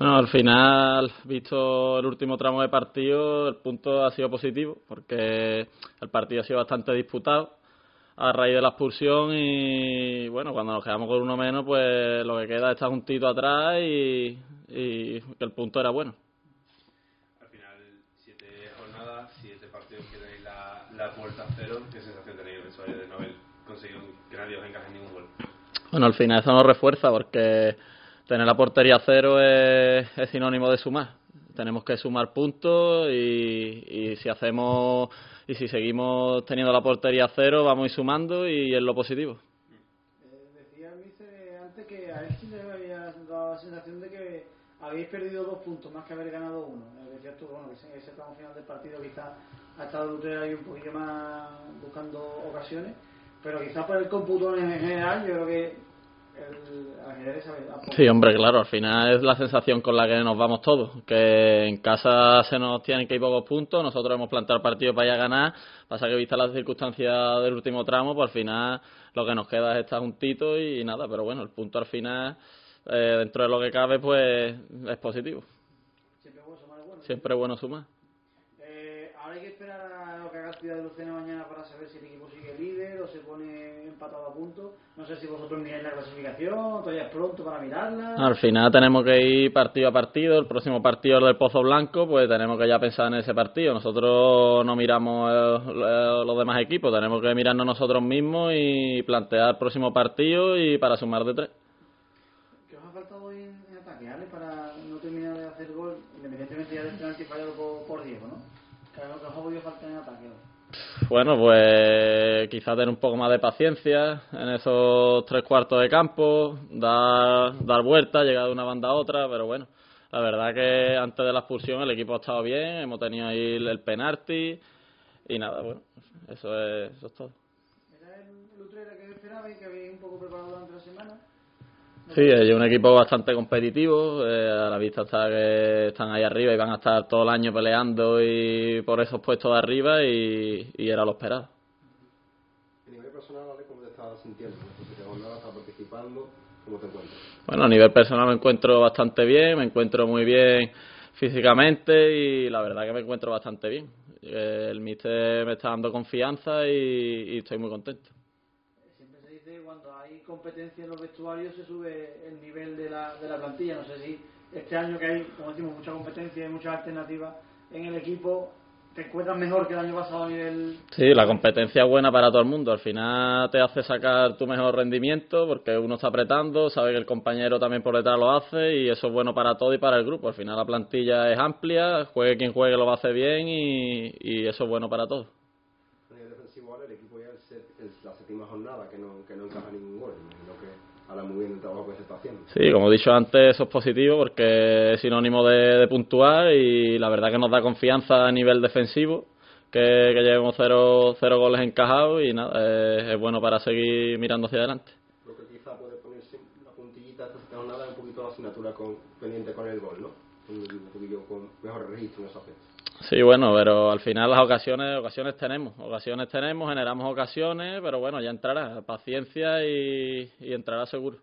Bueno, al final, visto el último tramo de partido, el punto ha sido positivo, porque el partido ha sido bastante disputado a raíz de la expulsión y bueno, cuando nos quedamos con uno menos, pues lo que queda es estar juntito atrás y, y el punto era bueno. Al final, siete jornadas, siete partidos que tenéis la, la puerta a cero, ¿qué sensación tenéis de no haber conseguido que nadie os encaje ningún gol? Bueno, al final eso nos refuerza porque tener la portería cero es, sinónimo de sumar. Tenemos que sumar puntos y, y si hacemos y si seguimos teniendo la portería cero, vamos a ir sumando y es lo positivo. Eh, decía antes que a sí le había dado la sensación de que habéis perdido dos puntos más que haber ganado uno. Eh, decías tú, bueno, que ese tramo final del partido quizás ha estado usted ahí un poquillo más buscando ocasiones, pero quizás por el cómputo en general, yo creo que Sí, hombre, claro, al final es la sensación con la que nos vamos todos, que en casa se nos tienen que ir pocos puntos, nosotros hemos planteado el partido para ir a ganar, pasa que vista las circunstancias del último tramo, pues al final lo que nos queda es estar juntitos y nada, pero bueno, el punto al final, eh, dentro de lo que cabe, pues es positivo. Siempre bueno sumar. Siempre bueno sumar. Eh, ahora hay que esperar a lo que haga el de Lucena mañana para saber si el equipo sigue líder o se pone empatado a punto. No sé si vosotros miráis la clasificación, todavía es pronto para mirarla. Al final tenemos que ir partido a partido. El próximo partido es del Pozo Blanco, pues tenemos que ya pensar en ese partido. Nosotros no miramos los demás equipos, tenemos que mirarnos nosotros mismos y plantear el próximo partido y para sumar de tres. ¿Qué os ha faltado hoy en, ataque, Ale, para no terminar de hacer gol, independientemente ya del penalti fallado por, por Diego, ¿no? ¿Qué os ha podido faltar en ataque hoy? Bueno, pues quizás tener un poco más de paciencia en esos tres cuartos de campo, dar, dar vueltas, llegar de una banda a otra, pero bueno, la verdad que antes de la expulsión el equipo ha estado bien, hemos tenido ahí el, penalti y nada, bueno, eso es, eso es todo. ¿Era el Utrera que esperaba y que había un poco preparado durante la semana? Sí, es un equipo bastante competitivo. Eh, a la vista está que están ahí arriba y van a estar todo el año peleando y por esos puestos de arriba y, y era lo esperado. A nivel personal, ¿cómo te estás sintiendo? ¿Estás participando? ¿Cómo te encuentras? Bueno, a nivel personal me encuentro bastante bien, me encuentro muy bien físicamente y la verdad que me encuentro bastante bien. Eh, el míster me está dando confianza y estoy muy contento cuando hay competencia en los vestuarios se sube el nivel de la, de la plantilla. No sé si este año que hay, como decimos, mucha competencia y muchas alternativas en el equipo, te encuentras mejor que el año pasado a. Sí, la competencia es buena para todo el mundo. Al final te hace sacar tu mejor rendimiento porque uno está apretando, sabe que el compañero también por detrás lo hace y eso es bueno para todo y para el grupo. Al final la plantilla es amplia, juegue quien juegue lo va a hacer bien y, y eso es bueno para todos la séptima jornada que no, que no encaja ningún gol. Lo que habla muy bien del trabajo que se está haciendo. Sí, como he dicho antes, eso es positivo porque es sinónimo de, de puntuar y la verdad que nos da confianza a nivel defensivo. Que, que llevemos cero, cero goles encajados y nada, es, es, bueno para seguir mirando hacia adelante. Lo que quizá puede ponerse una puntillita esta jornada es un poquito la asignatura con, pendiente con el gol, ¿no? Un, un poquillo con mejor registro en ese aspecto. Sí, bueno, pero al final las ocasiones, ocasiones tenemos, ocasiones tenemos, generamos ocasiones, pero bueno, ya entrará, paciencia y, y entrará seguro.